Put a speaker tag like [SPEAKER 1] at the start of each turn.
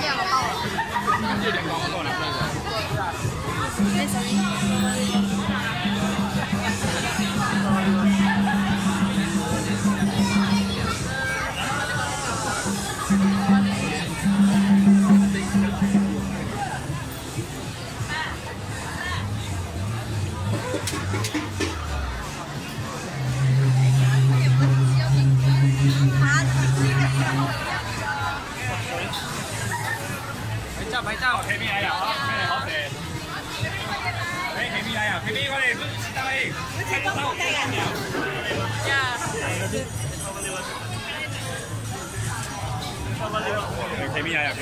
[SPEAKER 1] 量到点个。Thank you. 白蕉，甜蜜 ايا 呀，好，好，好，甜蜜 ايا 呀，甜蜜我哋做几多呢？做三十五个呀，呀。做三十五个。甜蜜 ايا 呀，甜